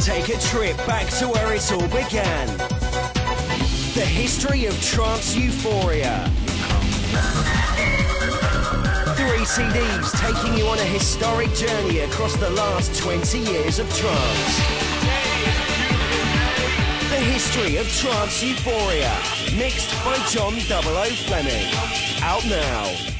Take a trip back to where it all began. The history of trance euphoria. Three CDs taking you on a historic journey across the last 20 years of trance. The history of trance euphoria, mixed by John 00 Fleming. Out now.